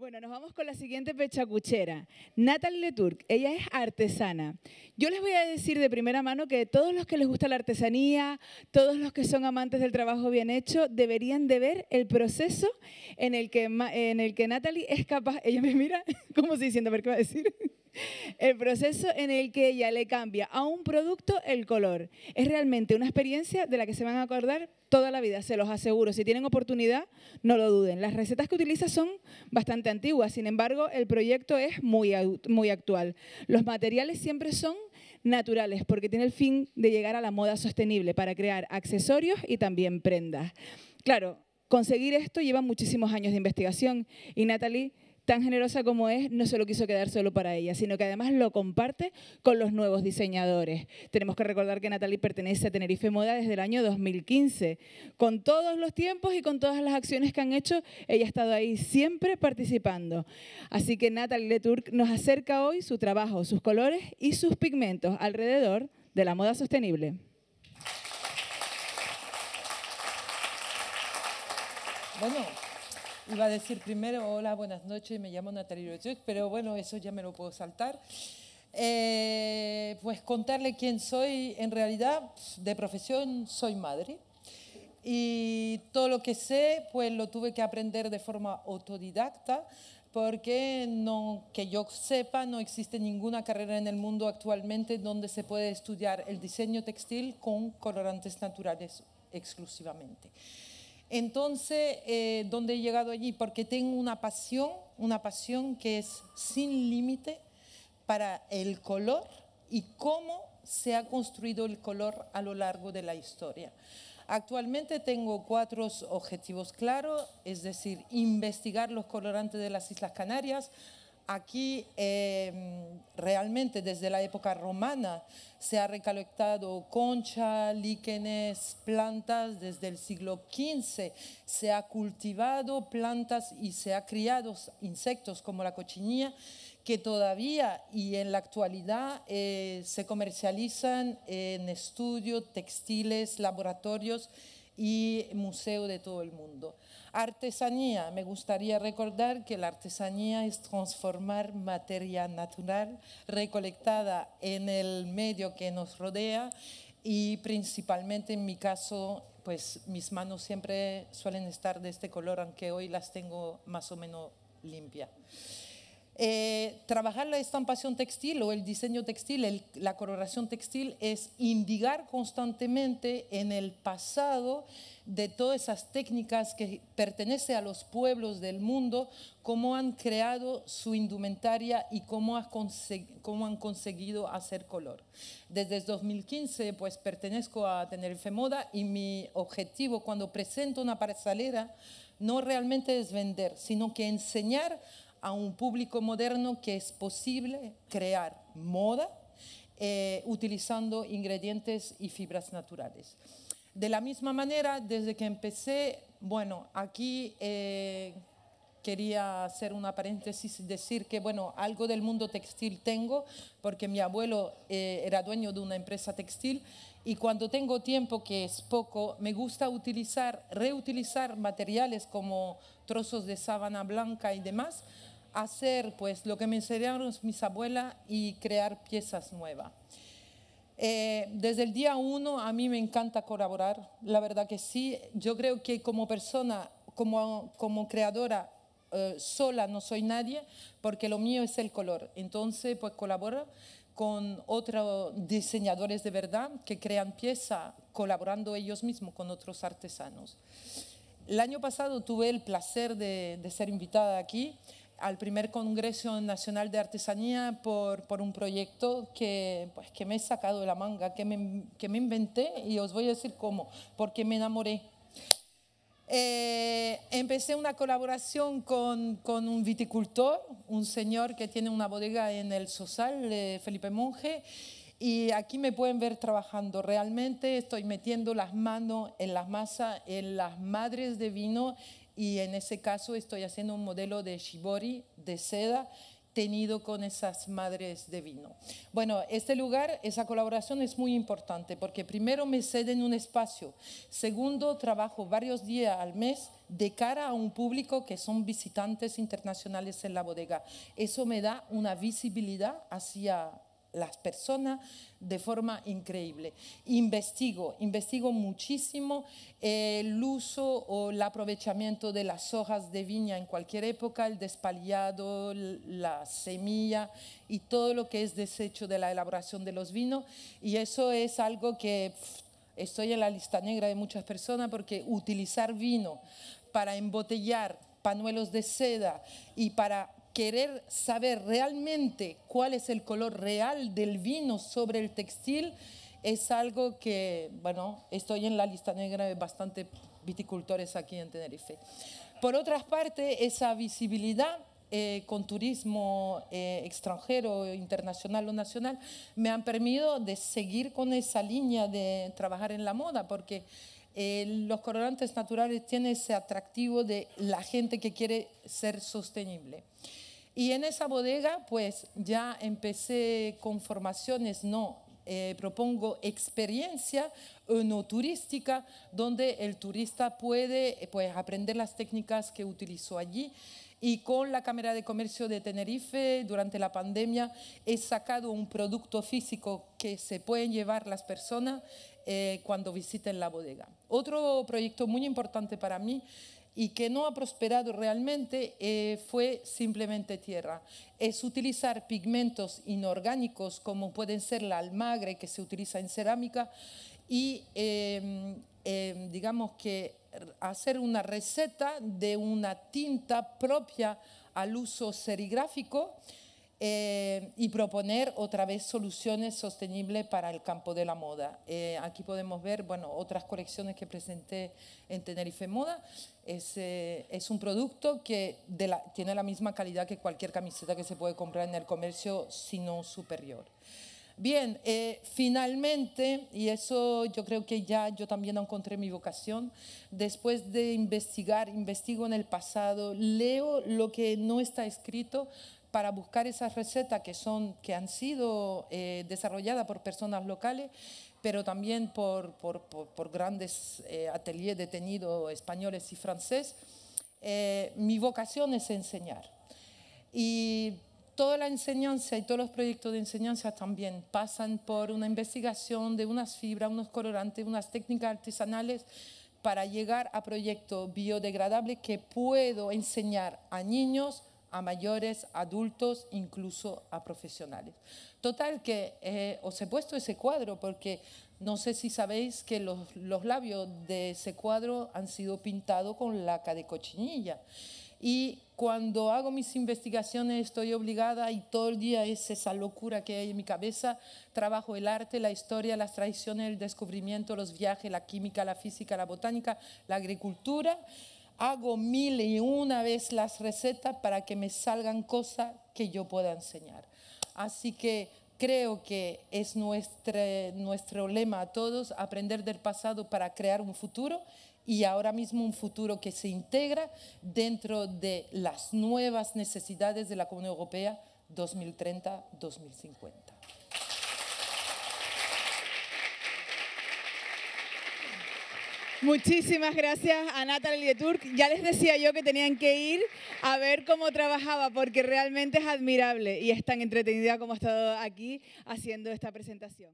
Bueno, nos vamos con la siguiente pechacuchera. Natalie Leturc, ella es artesana. Yo les voy a decir de primera mano que todos los que les gusta la artesanía, todos los que son amantes del trabajo bien hecho, deberían de ver el proceso en el que, en el que Natalie es capaz, ella me mira como si diciendo, a ver qué va a decir. El proceso en el que ella le cambia a un producto el color. Es realmente una experiencia de la que se van a acordar toda la vida, se los aseguro. Si tienen oportunidad, no lo duden. Las recetas que utiliza son bastante antiguas, sin embargo, el proyecto es muy, muy actual. Los materiales siempre son naturales porque tiene el fin de llegar a la moda sostenible para crear accesorios y también prendas. Claro, conseguir esto lleva muchísimos años de investigación y Natalie tan generosa como es, no se lo quiso quedar solo para ella, sino que además lo comparte con los nuevos diseñadores. Tenemos que recordar que Natalie pertenece a Tenerife Moda desde el año 2015. Con todos los tiempos y con todas las acciones que han hecho, ella ha estado ahí siempre participando. Así que Natalie Leturc nos acerca hoy su trabajo, sus colores y sus pigmentos alrededor de la moda sostenible. Bueno, Iba a decir primero, hola, buenas noches, me llamo Natalia Rochuk, pero bueno, eso ya me lo puedo saltar. Eh, pues contarle quién soy, en realidad de profesión soy madre y todo lo que sé pues lo tuve que aprender de forma autodidacta porque no, que yo sepa no existe ninguna carrera en el mundo actualmente donde se puede estudiar el diseño textil con colorantes naturales exclusivamente. Entonces, eh, ¿dónde he llegado allí? Porque tengo una pasión, una pasión que es sin límite para el color y cómo se ha construido el color a lo largo de la historia. Actualmente tengo cuatro objetivos claros, es decir, investigar los colorantes de las Islas Canarias, Aquí em, realmente desde la época romana se ha recolectado concha, líquenes, plantas. Desde el siglo XV se ha cultivado plantas y se ha criado insectos como la cochinilla que todavía y en la actualidad eh, se comercializan en estudios, textiles, laboratorios y museos de todo el mundo. Artesanía, me gustaría recordar que la artesanía es transformar materia natural recolectada en el medio que nos rodea y principalmente en mi caso, pues mis manos siempre suelen estar de este color, aunque hoy las tengo más o menos limpias. Eh, trabajar la estampación textil o el diseño textil, la coloración textil, es indigar constantemente en el pasado de todas esas técnicas que pertenecen a los pueblos del mundo, cómo han creado su indumentaria y cómo, han conseguido hacer color. Desde 2015, pues pertenezco a Tenerife Moda y mi objetivo cuando presento una paresalera no realmente es vender, sino que enseñar a un público moderno que es posible crear moda eh, utilizando ingredientes y fibras naturales. De la misma manera, desde que empecé, bueno, aquí eh, quería hacer una paréntesis decir que, bueno, algo del mundo textil tengo, porque mi abuelo eh, era dueño de una empresa textil y cuando tengo tiempo, que es poco, me gusta utilizar, reutilizar materiales como trozos de sábana blanca y demás, hacer pues lo que me enseñaron mis abuelas y crear piezas nuevas. Eh, desde el día uno a mí me encanta colaborar, la verdad que sí. Yo creo que como persona, como, como creadora eh, sola no soy nadie, porque lo mío es el color. Entonces, pues colaboro con otros diseñadores de verdad que crean piezas colaborando ellos mismos con otros artesanos. El año pasado tuve el placer de, de ser invitada aquí al primer Congreso Nacional de Artesanía por, por un proyecto que, pues, que me he sacado de la manga, que me, que me inventé y os voy a decir cómo, porque me enamoré. Eh, empecé una colaboración con, con, un viticultor, un señor que tiene una bodega en el Sosal, Felipe Monge, y aquí me pueden ver trabajando. Realmente estoy metiendo las manos en las masas, en las madres de vino y en ese caso estoy haciendo un modelo de shibori de seda tenido con esas madres de vino. Bueno, este lugar, esa colaboración es muy importante porque primero me ceden un espacio, segundo trabajo varios días al mes de cara a un público que son visitantes internacionales en la bodega. Eso me da una visibilidad hacia las personas de forma increíble. Investigo, investigo muchísimo el uso o el aprovechamiento de las hojas de viña en cualquier época, el despaliado, la semilla y todo lo que es desecho de la elaboración de los vinos. Y eso es algo que estoy en la lista negra de muchas personas porque utilizar vino para embotellar panuelos de seda y para querer saber realmente cuál es el color real del vino sobre el textil es algo que, bueno, estoy en la lista negra de bastantes viticultores aquí en Tenerife. Por otra parte, esa visibilidad eh, con turismo eh, extranjero, internacional o nacional, me han permitido de seguir con esa línea de trabajar en la moda, porque eh, los colorantes naturales tienen ese atractivo de la gente que quiere ser sostenible. Y en esa bodega, pues ya empecé con formaciones, no, eh, propongo experiencia no turística, donde el turista puede pues, aprender las técnicas que utilizó allí. Y con la Cámara de Comercio de Tenerife, durante la pandemia, he sacado un producto físico que se pueden llevar las personas eh, cuando visiten la bodega. Otro proyecto muy importante para mí y que no ha prosperado realmente eh, fue simplemente tierra. Es utilizar pigmentos inorgánicos como pueden ser la almagre que se utiliza en cerámica y em, em, digamos que hacer una receta de una tinta propia al uso serigráfico eh, y proponer otra vez soluciones sostenibles para el campo de la moda. Eh, aquí podemos ver bueno, otras colecciones que presenté en Tenerife Moda. Es, eh, es un producto que tiene la misma calidad que cualquier camiseta que se puede comprar en el comercio, sino superior. Bien, finalmente, y eso yo creo que ya yo también encontré mi vocación, después de investigar, investigo en el pasado, leo lo que no está escrito, para buscar esas recetas que, son, que han sido eh, desarrolladas por personas locales, pero también por, por, por, grandes eh, ateliers detenidos españoles y franceses. Eh, mi vocación es enseñar. Y toda la enseñanza y todos los proyectos de enseñanza también pasan por una investigación de unas fibras, unos colorantes, unas técnicas artesanales para llegar a proyectos biodegradables que puedo enseñar a niños, a mayores, adultos, incluso a profesionales. Total que eh, os he puesto ese cuadro porque no sé si sabéis que los, los, labios de ese cuadro han sido pintados con laca de cochinilla. Y cuando hago mis investigaciones estoy obligada y todo el día es esa locura que hay en mi cabeza, trabajo el arte, la historia, las tradiciones, el descubrimiento, los viajes, la química, la física, la botánica, la agricultura hago mil y una vez las recetas para que me salgan cosas que yo pueda enseñar. Así que creo que es nuestro, nuestro lema a todos, aprender del pasado para crear un futuro y ahora mismo un futuro que se integra dentro de las nuevas necesidades de la Comunidad Europea 2030-2050. Muchísimas gracias a Natalie Turk. Ya les decía yo que tenían que ir a ver cómo trabajaba porque realmente es admirable y es tan entretenida como ha estado aquí haciendo esta presentación.